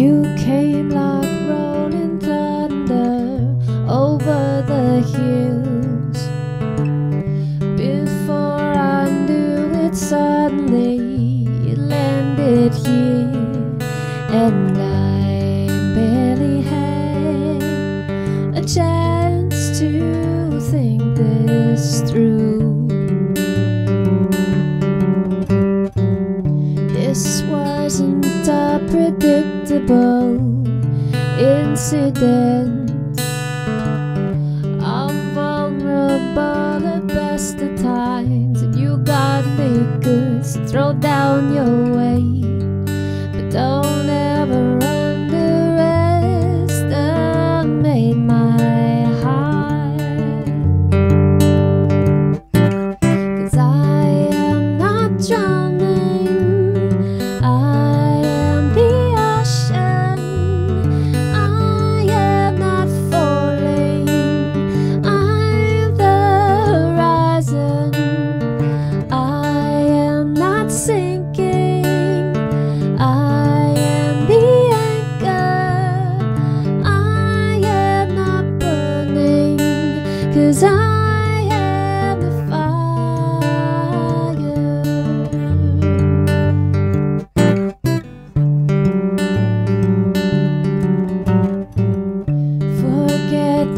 You came like rolling thunder over the hills. Before I knew it, suddenly you landed here, and I. isn't a predictable incident. I'm vulnerable at best of times, and you got me good, so throw down your weight.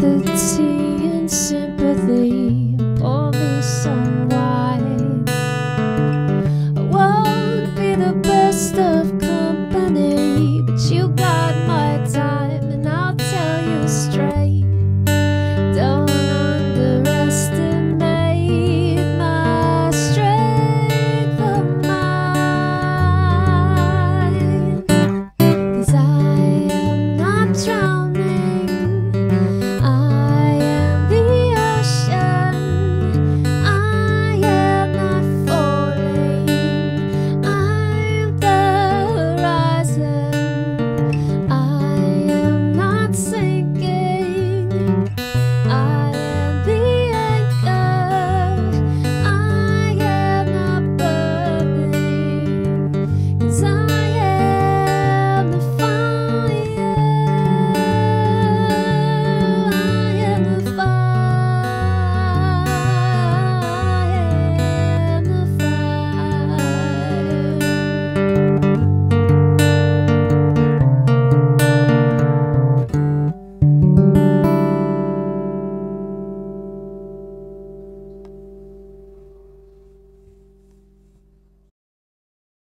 the sea.